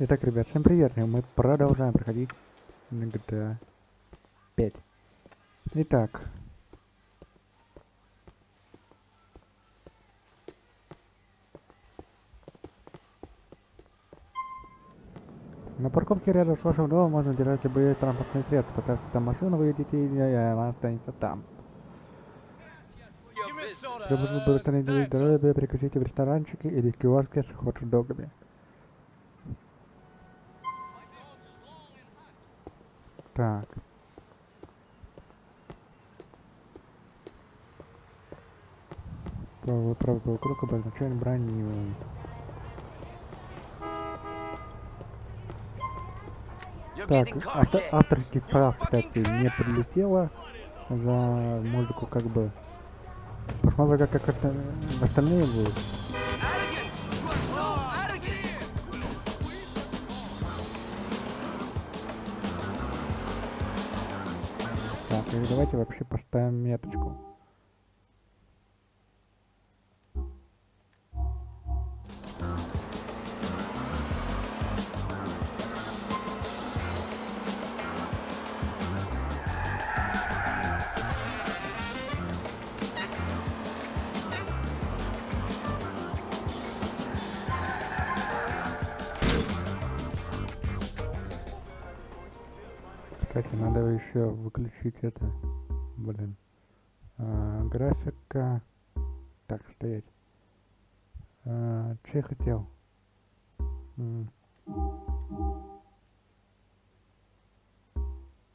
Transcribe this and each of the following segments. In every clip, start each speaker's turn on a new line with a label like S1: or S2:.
S1: Итак, ребят, всем привет! Мы продолжаем проходить GTA 5. Итак. На парковке рядом с вашим домом можно держать любые транспортные средства. Поставьте там машину, выйдите и она останется там. Для восстановления здоровья переключите в ресторанчики или киоски с хот-догами. Так. Правый, правый полукруг обозначает броню. Так, авто, авторских прав, кстати, не прилетело за музыку как бы. Посмотрим, как, как это остальные будут. Давайте вообще поставим меточку. Еще выключить это. Блин. А, графика. Так, стоять. А, что хотел?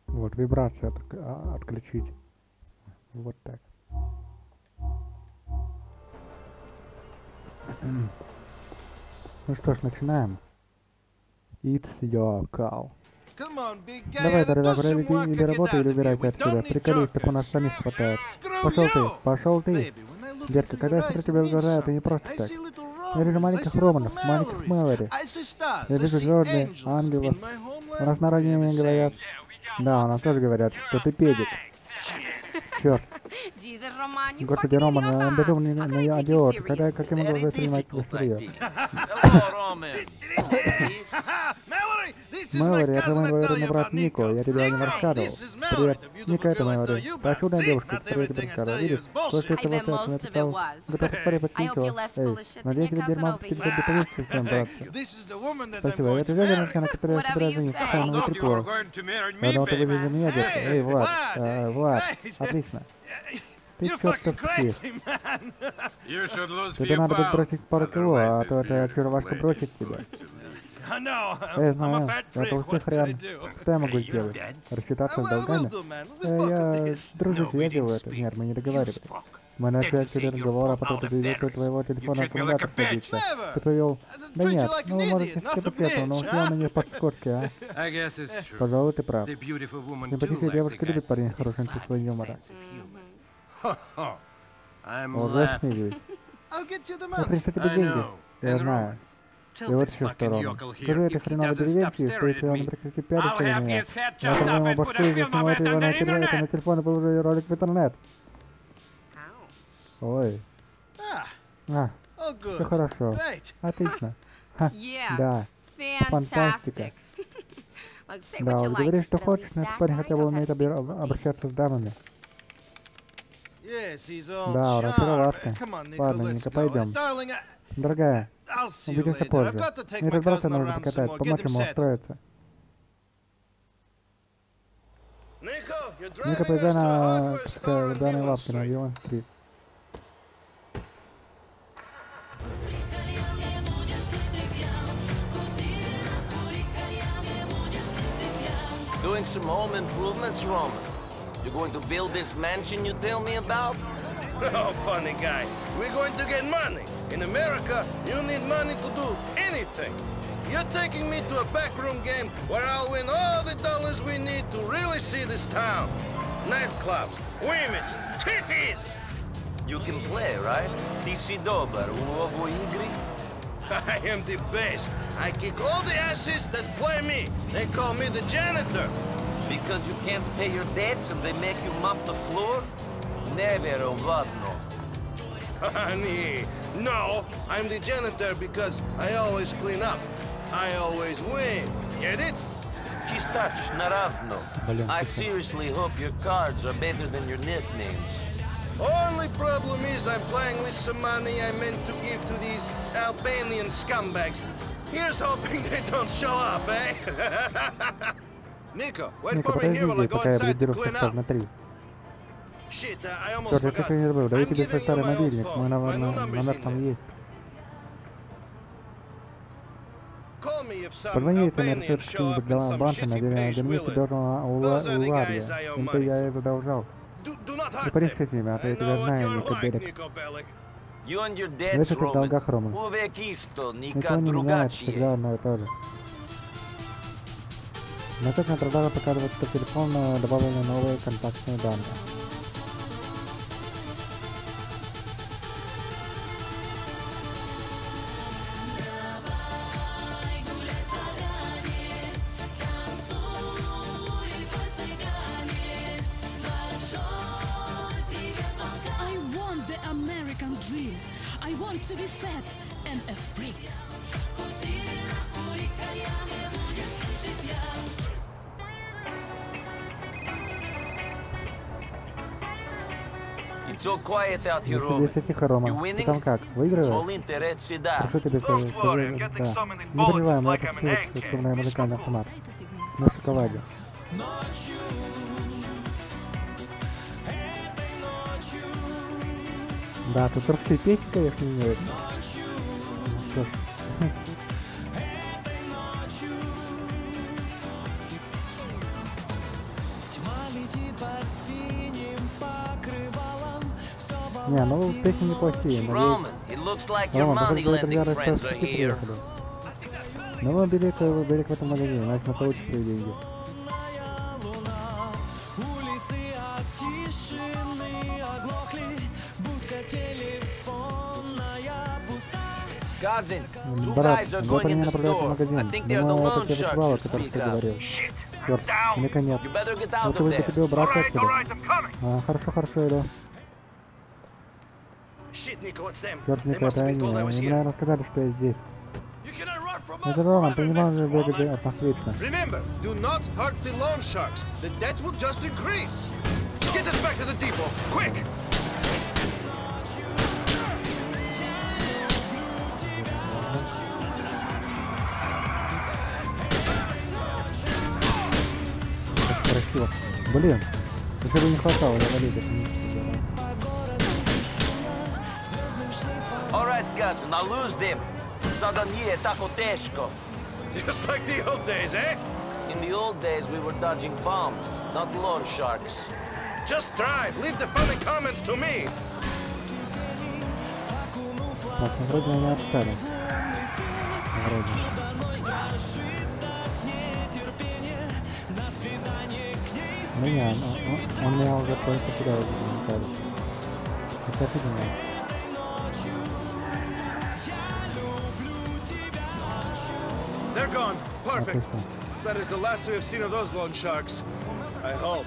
S1: Вот, вибрацию от- а, отключить. Вот так. Ну что ж, начинаем. It's your call. Давай, дорогая, проведи или работу, или убирайся отсюда. Приколись, так у нас самих хватает. Пошел ты, пошел ты. Детка, когда я смотрю тебя в глаза, это не просто так. Я вижу маленьких романов, маленьких Мэлори.
S2: Я вижу звезды, ангелов.
S1: У нас на родине мне говорят... Да, у нас тоже говорят, что ты педик. Черт, господи, Роман, он безумный на- на- идиот. Когда, как я могу воспринимать тебя всерьез? Мэлори, это мой двоюродный брат Нико, я тебя не рассказывал. Привет, Ника, это Мэлори. Та чудная девушка, которую я тебе рассказывал. Видишь, то, что это вот это, я писал, готов поспорить под Нико. Эй, надеюсь, тебе дерьмо тебе не получится, чем братцы. Спасибо, это женщина, на которой я собираюсь жениться, самое трепло. Я думал, ты выйдешь за меня, детка. Эй, Влад, э, Влад, отлично. Ты чертов псих. Тебе надо будет бросить пару кило, а то это чурвашка бросит тебя. Эй, знаю, это толстый хрен. Что я могу сделать? Рассчитаться с долгами? Э, я... Дружить, я делаю это. Нет, мы не договаривались. Мы начали отсюда разговор, а потом ты довел до твоего телефона аккумулятор садится. Ты повел... Да нет, ну, может, типа этого, но явно не по-скотски, а? Пожалуй, ты прав. Симпатичная девушка любит парень с хорошим чувством юмора. Уже смеюсь. Я принесу тебе деньги. Я знаю. И вот еще что, Рома. Скажи этой хреновой деревенке, что если он прекрати пялиться на меня, я по-моему башку и заснимаю его на телефон, это на телефон и положу ролик в интернет. Ой. А, все хорошо. Отлично. Ха, да.
S3: Фантастика.
S1: Да, вот говори, что хочешь, но парень хотя бы умеет обращаться с дамами.
S2: Да, он очаровашка.
S1: Ладно, Ника, пойдем. Дорогая, увидимся позже. Мне тут брата нужно покатать, помочь ему устроиться. Ника, поезжай на к данной лавке на Вилан Стрит.
S4: Doing some home improvements, Roman. You're going to build this mansion you tell me about?
S2: Oh, funny guy. We're going to get money. In America, you need money to do anything. You're taking me to a backroom game where I'll win all the dollars we need to really see this town. Nightclubs, women, titties!
S4: You can play, right? Ti si dobar u ovoj igri?
S2: I am the best. I kick all the asses that play me. They call me the janitor.
S4: Because you can't pay your debts and they make you mop the floor? Neverovatno.
S2: Honey, no, I'm the janitor because I always clean up. I always win. Get it?
S4: Чистач наравно.
S1: Блин,
S4: I
S1: слушай.
S4: seriously hope your cards are better than your nicknames.
S2: Only problem is I'm playing with some money I meant to give to these Albanian scumbags. Here's hoping they don't show up, eh? Nico, wait
S1: Ника,
S2: for me here while I
S1: подожди,
S2: go
S1: пока я
S2: inside to
S1: приберу
S2: clean
S1: состав
S2: up.
S1: на Черт, я
S2: forgot.
S1: чуть не забыл. Даю тебе свой старый мобильник. Мой номер, номер там есть.
S2: Call me if some
S1: Позвони, для
S2: some
S1: банка на
S2: are the
S1: Улария. Им-то я и задолжал. Не с ними, а то я тебя знаю,
S2: like,
S1: Белик. Знаешь, это долгах, Роман. Никто не
S4: другачие.
S1: всегда одно и то же. На как на продажу показывает, что телефон добавлены новые контактные данные.
S5: Want to be fat and afraid.
S4: It's so quiet out here,
S1: Рома.
S4: You winning?
S1: как? Выигрываешь? Хорошо тебе
S6: getting
S1: Да. Не
S6: bullets
S1: мы это все, что музыкальный
S5: фигня.
S1: На шоколаде. Да, тут русские песни, конечно. Ну что ж. Не, ну песни неплохие, надеюсь.
S4: Roman, it looks like your
S1: Рома, похоже, твои друзья
S4: money-lending friends are
S1: расскажут, что
S4: here.
S1: приехали. Ну, мы бери, к- бери к в этом магазине, значит, мы получим свои деньги. Брат, вот они
S4: in the
S1: направляются в магазин. Думаю, те
S4: sharks
S1: ритуалы, о которых ты говорил. Черт,
S4: get out
S1: Вот тебе убраться
S6: Alright,
S1: отсюда. А, хорошо, хорошо, иду. Черт, Ника, это они. Они, наверное, сказали, что я здесь. Это
S6: forever,
S1: можешь
S6: Mr.
S1: бегать от нас вечно.
S2: Remember, do not hurt the loan sharks. The debt will just increase. Get us back to the depot, quick!
S1: Блин, еще бы не хватало, я валить это не
S4: Alright, cousin, I'll lose them. Sada nije tako teško.
S2: Just like the old days, eh?
S4: In the old days, we were dodging bombs, not loan sharks.
S2: Just drive. Leave the funny comments to me.
S1: Так, ну вроде меня отстали. Вроде. Ну не, он, он- он меня уже просто потерял, мне кажется. Это офигенно.
S2: They're gone. Perfect. That is the last we have seen of those loan sharks. I hope.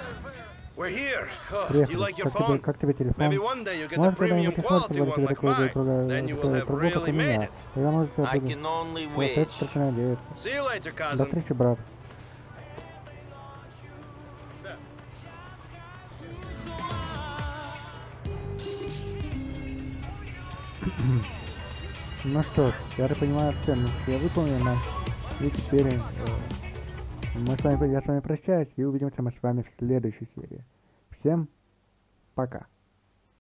S2: We're here. Oh, you like your
S1: тебе,
S2: phone?
S1: как тебе телефон?
S2: Maybe one day you get a
S1: Может,
S2: premium
S1: когда-нибудь
S2: one
S1: себе
S2: like
S1: такую же
S2: mine.
S1: трубу,
S2: Then you will
S1: такую
S2: have
S1: трубу, как у
S2: really made
S1: меня.
S2: it.
S1: Тогда будет
S4: can only
S1: вот это
S4: wish.
S1: только надеяться.
S2: See you later,
S1: До встречи, брат. Ну что ж, я понимаю, ценности выполнена. И теперь э, мы с вами, я с вами прощаюсь и увидимся мы с вами в следующей серии. Всем пока.